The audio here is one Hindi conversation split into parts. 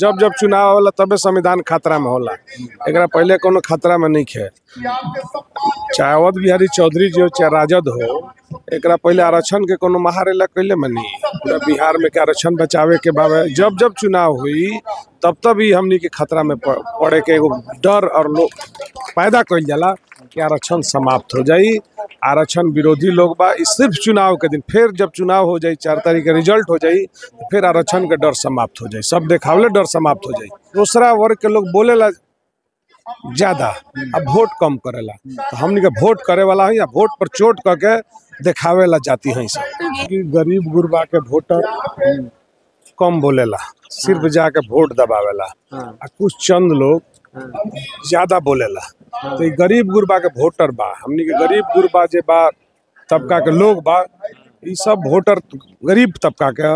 जब जब चुनाव होला तबे संविधान खतरा में होला। एक पहले कोनो खतरा में नहीं खे। चाहे अवध बिहारी चौधरी जी हो चाहे राजद हो एक पहले आरक्षण के कोनो महारेला कैले में नहीं। पूरा बिहार में के आरक्षण बचावे के बाबे जब जब चुनाव हुई, तब तब ही हमनी के खतरा में पड़े के एगो डर और लोग पैदा कइल जाला कि आरक्षण समाप्त हो जाई। आरक्षण विरोधी लोग बा सिर्फ़ चुनाव के दिन। फिर जब चुनाव हो जाई चार तारीख के रिज़ल्ट हो जाई तो फिर आरक्षण के डर समाप्त हो जाई। सब देखावले डर समाप्त हो जाई। दूसरा वर्ग के लोग बोलेला ज़्यादा अब वोट कम करेला तो हमनी के वोट करे वाला है या वोट पर चोट करके देखावे ला जाती है सब। कि गरीब गुरबा के वोटर कम बोलेला सिर्फ़ जाके वोट दबावेला कुछ चंद लोग ज़्यादा बोलेला तो गरीब गुरबा के वोटर बा। हमने के गरीब गुरबा जे बा, तबका के लोग बा ये सब वोटर गरीब तबका के।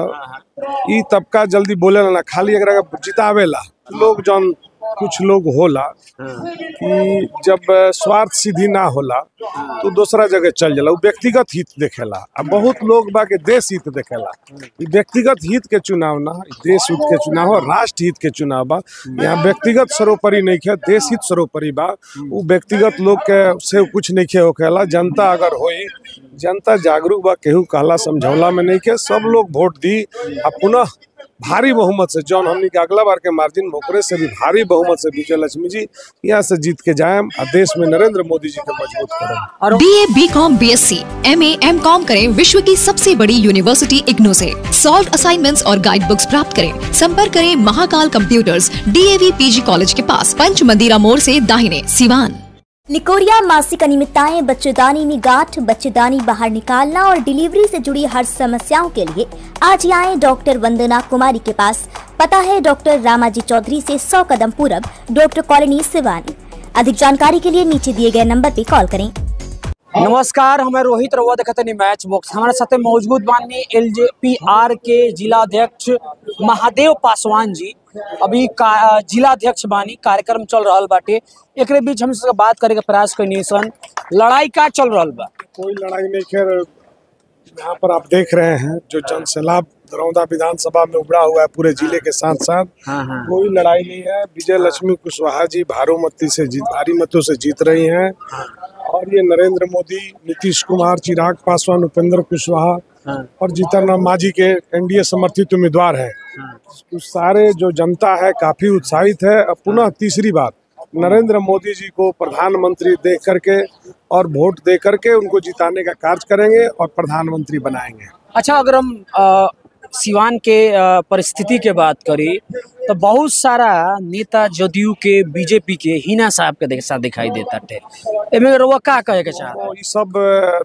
ये तबका जल्दी बोलेला ना, खाली एकरा जितावेला। लोग जौन कुछ लोग होला कि जब स्वार्थ सिद्धि ना होला तो दूसरा जगह चल जाला। व्यक्तिगत हित देखेला। आ बहुत लोग बा के देश हित देखेला। व्यक्तिगत हित के चुनाव ना देश हित के चुनाव राष्ट्र हित के चुनाव बा। यहाँ व्यक्तिगत सर्वोपरि नहीं खे, देश हित सर्वोपरि बा। उ व्यक्तिगत लोग के से कुछ नहीं खे होखेला। जनता अगर हो जनता जागरूक बा, केहू कहला समझौला में नहीं के सब लोग वोट दी, आ पुनः भारी बहुमत से, जौन हमनी के अगला बार के मार्जिन ओकरे से भी भारी बहुमत से विजय लक्ष्मी जी यहाँ से जीत के जाए आ देश में नरेंद्र मोदी जी को मज़बूत करम B A B com B S C M A M com करें विश्व की सबसे बड़ी यूनिवर्सिटी इग्नो से। सॉल्व असाइनमेंट्स और गाइड बुक्स प्राप्त करें। संपर्क करें Mahakal computers D A V P G college के पास पंच मंदिरा मोड़ ऐसी दाहिने, सिवान। निकोरिया मासिक अनियमितताएँ, बच्चेदानी में गांठ, बच्चेदानी बाहर निकालना और डिलीवरी से जुड़ी हर समस्याओं के लिए आज आए डॉक्टर वंदना कुमारी के पास। पता है डॉक्टर रामाजी चौधरी से 100 कदम पूरब, डॉक्टर कॉलोनी सिवानी। अधिक जानकारी के लिए नीचे दिए गए नंबर पर कॉल करें। नमस्कार, हमें रोहित रउआ देखतनी मैच बॉक्स। हमारे साथ मौजूद बानी एलजेपीआर के जिला अध्यक्ष महादेव पासवान जी। अभी का, जिला अध्यक्ष बानी कार्यक्रम चल रहा बाटे। एकरे बीच हम सबसे बात करे के प्रयास करनी सन लड़ाई का चल रहल बा। कोई लड़ाई नहीं खैर यहाँ पर आप देख रहे हैं जो जन सैलाब दरौदा विधानसभा में उभरा हुआ है पूरे ज़िले के साथ साथ हाँ हाँ। कोई लड़ाई नहीं है। विजय लक्ष्मी कुशवाहा जी भारोमती से जीत भारी मतों से जीत रही हैं। और ये नरेंद्र मोदी नीतीश कुमार चिराग पासवान उपेंद्र कुशवाहा हाँ और जीतन राम मांझी के एनडीए समर्थित उम्मीदवार है। तो सारे जो जनता है काफ़ी उत्साहित है। अब पुनः तीसरी बार नरेंद्र मोदी जी को प्रधानमंत्री देख करके और वोट दे करके उनको जिताने का कार्य करेंगे और प्रधानमंत्री बनाएँगे। अच्छा अगर हम सिवान के परिस्थिति के बात करी तो बहुत सारा नेता जदयू के बीजेपी के हिना साहब के देख- साथ दिखाई देता थे। एमे रउआ का कहे के चाहत सब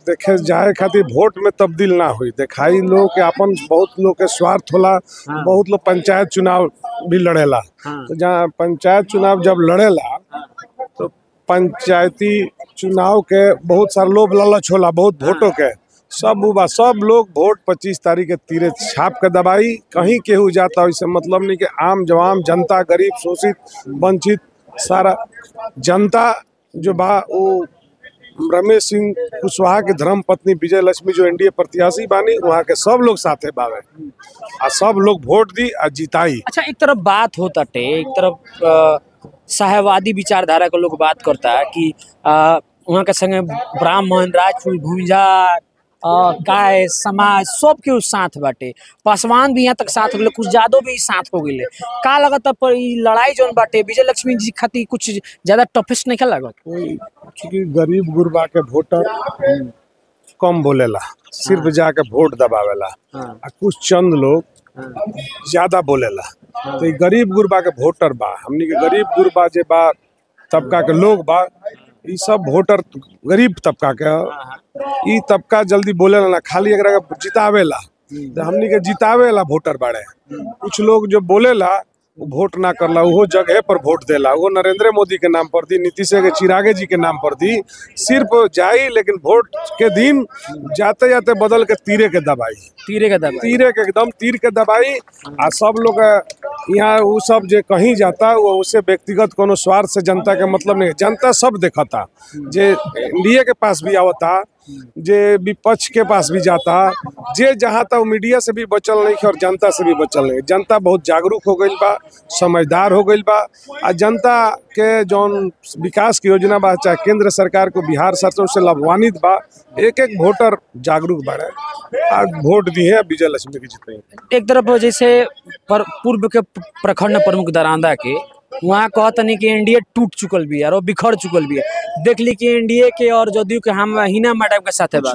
देखे जाए खातिर वोट में तब्दील ना हुई। दिखाई लोग के अपन बहुत लोग के स्वार्थ होला हाँ। बहुत लोग पंचायत चुनाव भी लड़ेला। हाँ। तो जहाँ पंचायत चुनाव जब लड़ेला तो पंचायती चुनाव के बहुत सारा लोभ लालच होला बहुत वोटों के। सब उबा सब लोग वोट पच्चीस तारीख के तीरे छाप के दबाई, कहीं केहू जाता वैसे मतलब नहीं कि आम जवाम, जनता गरीब, शोषित, वंचित, सारा जनता जो बा, वो रमेश सिंह कुशवाहा के धर्म पत्नी विजय लक्ष्मी जो एनडीए प्रत्याशी बानी, वहाँ के सब लोग साथे बावे। आ सब लोग वोट दी आ जिताई। अच्छा एक तरफ़ बात होता टे, एक तरफ़ साहवादी विचारधारा के लोग बात करता है कि वहाँ के संगे ब्राह्मण, राजपूत भूमिजार गाय समाज सब के साथ बाटे? पासवान भी यहाँ तक साथ हो गए कुछ यादव भी साथ हो गए का लगता पर ई लड़ाई जौन बाटे विजय लक्ष्मी जी खातिर कुछ ज़्यादा टफेस्ट नहीं लागत? चूँकि गरीब गुरबा के वोटर कम बोलेला सिर्फ़ जाके वोट दबावेला। हाँ। आ कुछ चंद लोग हाँ। ज़्यादा बोलेला। तो गरीब गुरबा के वोटर बा। हमनी के गरीब गुरबा जे बा तबका के लोग बा ई सब वोटर गरीब तबका के। तबका जल्दी बोलेला ना खाली अगर जितावे जितावेला। तो हमनी के जितावेला वोटर बाड़े। कुछ लोग जो बोलेला वो वोट ना करला वो जगह पर वोट देला वो नरेंद्र मोदी के नाम पर दी नीतीश के चिरागे जी के नाम पर दी। सिर्फ़ जाई लेकिन वोट के दिन जाते जाते बदल के तीरे के दबाई। तीरे के दबाई। तीरे के एकदम तीर के दबाई आ सब लोग यहाँ वो सब जो कहीं जाता वो उसे व्यक्तिगत कोनो स्वार्थ से जनता के मतलब नहीं जनता सब देखता जे एनडीए के पास भी आवता जे विपक्ष के पास भी जाता जे जहाँ तक मीडिया से भी बचल नहीं और जनता से भी बचल नहीं जनता बहुत जागरूक हो गई बा, समझदार हो गई बा, आ जनता के जौन विकास की योजना बा, चाहे केंद्र सरकार को, बिहार सरकार से लाभान्वित बा एक एक वोटर जागरूक बाड़े। आज वोट दी है विजय लक्ष्मी की जीते एक तरफ़ जैसे पूर्व के प्रखंड प्रमुख दरांदा के वहाँ कहतनी कि एनडीए टूट चुकल भी है और बिखर चुकल भी है देख ली कि एनडीए के और जदयू के हम हिना मैडम के साथ बा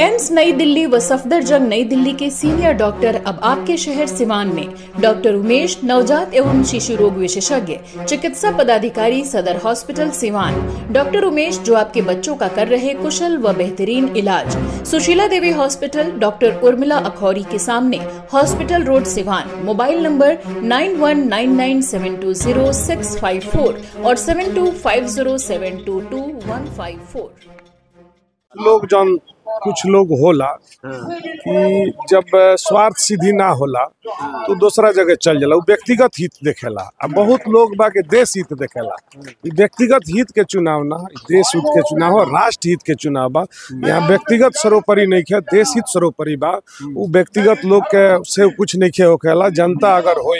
एम्स नई दिल्ली व सफदरजंग नई दिल्ली के सीनियर डॉक्टर अब आपके शहर सिवान में। डॉक्टर उमेश, नवजात एवं शिशु रोग विशेषज्ञ, चिकित्सा पदाधिकारी, सदर हॉस्पिटल सिवान। डॉक्टर उमेश, जो आपके बच्चों का कर रहे कुशल व बेहतरीन इलाज। सुशीला देवी हॉस्पिटल, डॉक्टर उर्मिला अखौरी के सामने, hospital road Siwan. Mobile number nine one nine nine seven two zero six five four और seven two five zero seven two two one five four लोग जौन कुछ लोग होला कि जब स्वार्थ सिद्धि ना होला तो दूसरा जगह चल जाला। व्यक्तिगत हित देखेला, आ बहुत लोग बा के देश हित देखेला। व्यक्तिगत हित के चुनाव ना देश हित के चुनाव राष्ट्र हित के चुनाव बा। यहाँ व्यक्तिगत सर्वोपरि नहीं है देश हित सर्वोपरि बा। उ व्यक्तिगत लोग के से कुछ नहीं खे होखेला। जनता अगर हो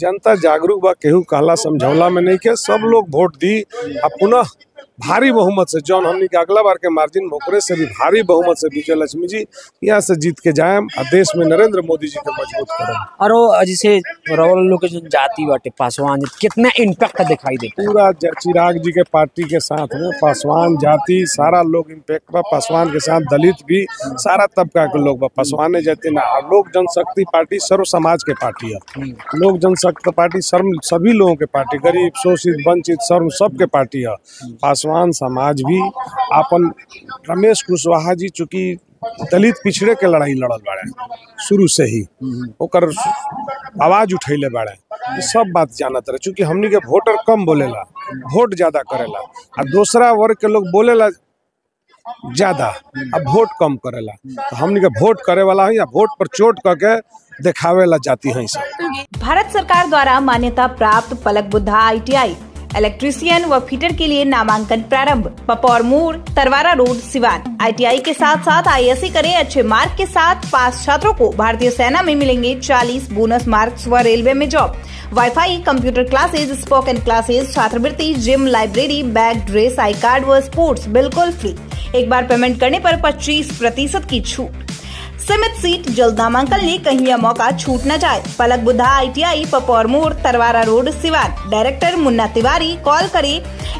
जनता जागरूक बा, केहू कहला समझौला में नहीं के सब लोग वोट दी, आ पुनः भारी बहुमत से जौन हमनी के अगला बार के मार्जिन ओकरे से भी भारी बहुमत से विजय लक्ष्मी जी यहाँ से जीत के जाएम आ देश में नरेंद्र मोदी जी के मज़बूत करम। और जैसे रवल लोग जाति बाटे पासवान कितना इम्पैक्ट दिखाई देता पूरा चिराग जी के पार्टी के साथ में पासवान जाति सारा लोग इम्पैक्ट बा पासवान के साथ दलित भी सारा तबका के लोग बा पासवाने जाति ना और लोक जनशक्ति पार्टी सर्व समाज के पार्टी है। लोक जनशक्ति पार्टी सर्व सभी लोगों के पार्टी गरीब शोषित वंचित सर्व सबके पार्टी है। पासवान समाज भी आपन रमेश कुशवाहा जी चूँकि दलित पिछड़े के लड़ाई लड़ल बाड़े, शुरू से ही। ओकर आवाज़ उठैले बाड़े सब बात जानत रहे। चूँकि हमनी के वोटर कम बोलेला वोट ज़्यादा करेला, आ दूसरा वर्ग के लोग बोलेला ज़्यादा, आ वोट कम करेला। तो हमनी के वोट करे वाला है या वोट पर चोट करके देखावे ला जाती है भारत सरकार द्वारा मान्यता प्राप्त पलक बुद्धा आईटीआई इलेक्ट्रीशियन व फिटर के लिए नामांकन प्रारंभ। पपौर मोड़, तरवारा रोड, सिवान। आईटीआई के साथ साथ आईएससी करें अच्छे मार्क के साथ। पास छात्रों को भारतीय सेना में मिलेंगे 40 बोनस मार्क्स व रेलवे में job. Wifi computer classes spoken classes छात्रवृत्ति gym library bag dress I card व स्पोर्ट्स बिल्कुल फ्री एक बार पेमेंट करने पर 25 प्रतिशत की छूट। सीमित सीट जल्द नामांकन ले कहीं यह मौका छूट न जाए। पलक Buddha ITI, Papaur Mor Tarwara road, Siwan. Director Munna Tiwari, call करे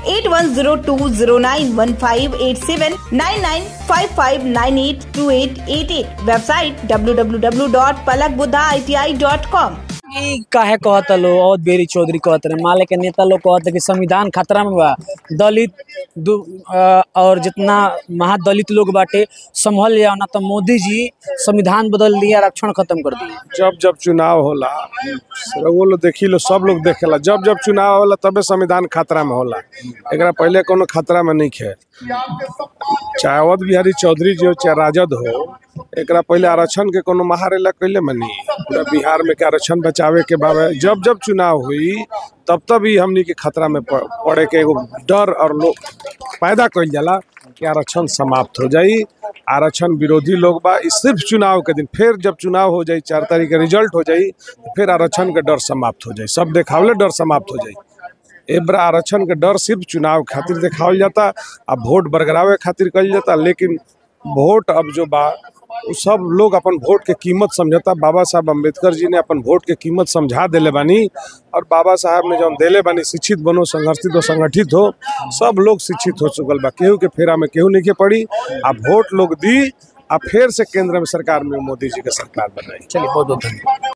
eight one zero two zero nine one five eight seven nine nine five five nine eight two eight eight eight. Website W W W dot Palak Buddha I T I dot com. काहे कहता लो और बेरी चौधरी कहते माले के नेता लोग कहते कि संविधान खतरा में बा। दलित और जितना महादलित लोग बाटे, संभल जाओ तो मोदी जी संविधान बदल दिया, आरक्षण खत्म कर दिया। जब जब चुनाव होला वो लोग देखी लो, सब लोग देखेला, जब जब चुनाव होला तबे संविधान खतरा में होला। एक पहले कोनो खतरा में नहीं खे। चाहे अवध बिहारी चौधरी जी हो चाहे राजद हो एक पहले आरक्षण के कोनो महारेला कैले मनी पूरा बिहार में के आरक्षण बचावे के बाबे। जब जब चुनाव हुई तब तब ही हमनी के खतरा में पड़े के एगो डर और लोग पैदा कइल जाला कि आरक्षण समाप्त हो जाई। आरक्षण विरोधी लोग बा सिर्फ़ चुनाव के दिन, फिर जब चुनाव हो जाई, चार तारीख के रिज़ल्ट हो तो फिर आरक्षण के डर समाप्त हो जाई। सब देखावले डर समाप्त हो जाई। ए बरा आरक्षण के डर सिर्फ़ चुनाव खातिर देखावल जाता, आ वोट बरकरावे खातिर कल जाता, लेकिन वोट अब जो बा सब लोग अपन वोट के कीमत समझता। बाबा साहब अंबेडकर जी ने अपन वोट के कीमत समझा दिले बानी और बाबा साहब ने जौन दिले बानी, शिक्षित बनो, संघर्षित हो, संगठित हो, सब लोग शिक्षित हो चुकल बा। केहू के फेरा में केहू नहीं के पड़ी। आ वोट लोग दी, आ फिर से केंद्र में सरकार में मोदी जी के सरकार बनाई। चलिए बहुत बहुत धन्यवाद।